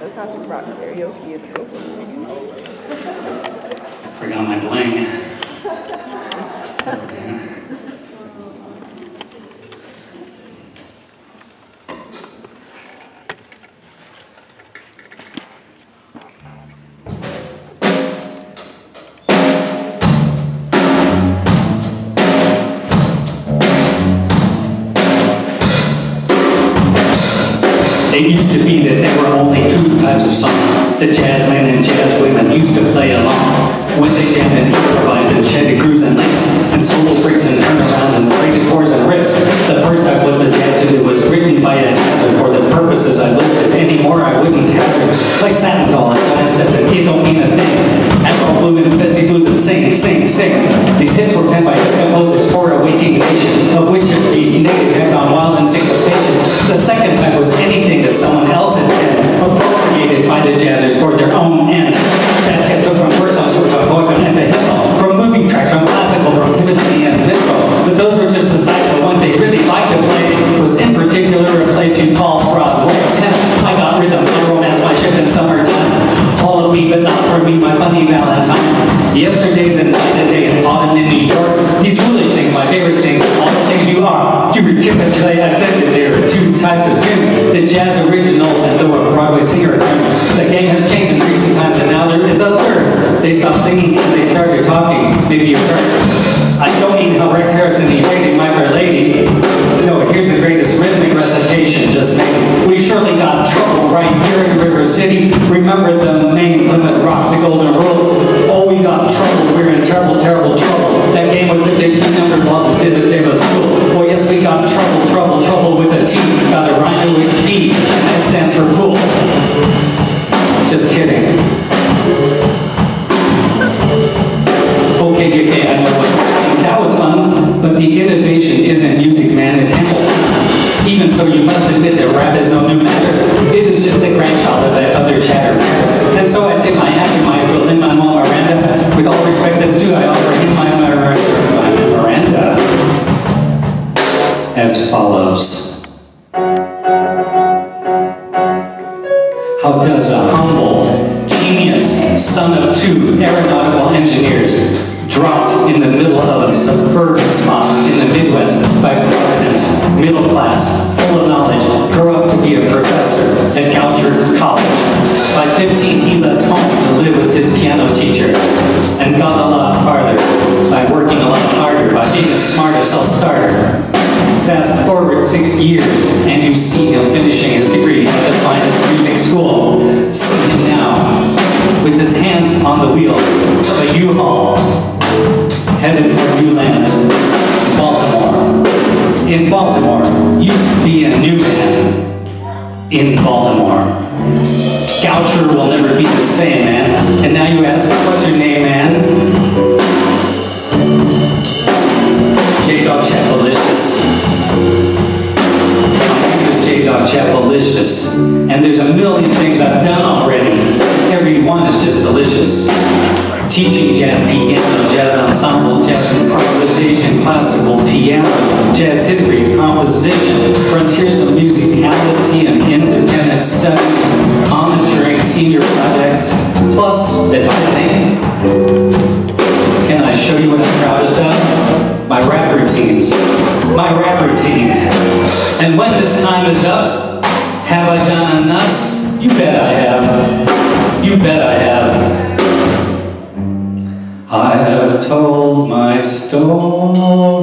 That's how she brought karaoke Forgot my bling. It used to be that there were only two types of song. The jazz men and jazz women used to play along. When they jammed and improvised and shedded grooves and links, and solo breaks and turnarounds and braided chords and riffs. The first type was the jazz to do was written by a jazzer for the purposes I listed. Anymore I wouldn't hazard. Like satin doll and giant steps and it don't mean a thing. Afro blue and Bessie blues and sing, sing, sing. These hits were penned by composers for a waiting nation, of which particular a place you call Broadway. I got rhythm, I romance my ship in summertime. All of me, but not for me, my funny Valentine. Yesterday's and night and day and autumn in New York. These foolish things, my favorite things, all the things you are. To recapitulate, I said that there are two types of tunes. The jazz originals and the Broadway singer. The game has changed in recent times and now there is a third. They stopped singing and they started talking. Maybe you've heard. I don't mean how Rex Harrison evaded my trouble right here in River City. Remember the Maine Plymouth Rock, the Golden Rule? Oh, we got trouble, we're in terrible, terrible trouble. That game with the big two number losses is a table stool. Oh, yes, we got trouble, trouble, trouble with a T. Got a rhyme with P, that stands for fool. Just kidding. Follows. How does a humble genius, son of two aeronautical engineers, dropped in the middle of a suburban spot in the Midwest by Providence, middle class, full of knowledge, grow up to be a professor at Goucher College. By 15, he left home to live with his piano teacher In Baltimore, you can be a new man. In Baltimore. Goucher will never be the same, man. And now you ask, what's your name, man? J. Dawg Chappellicious. My name is J. Dawg Chappellicious. And there's a million things I've done. Just delicious. Teaching jazz piano, jazz ensemble, jazz improvisation, classical piano, jazz history, composition, frontiers of musicality and independent study, monitoring senior projects, plus advising. Can I show you what I'm proudest of? My rap routines. My rap routines. And when this time is up, have I done enough? You bet I have. I have told my story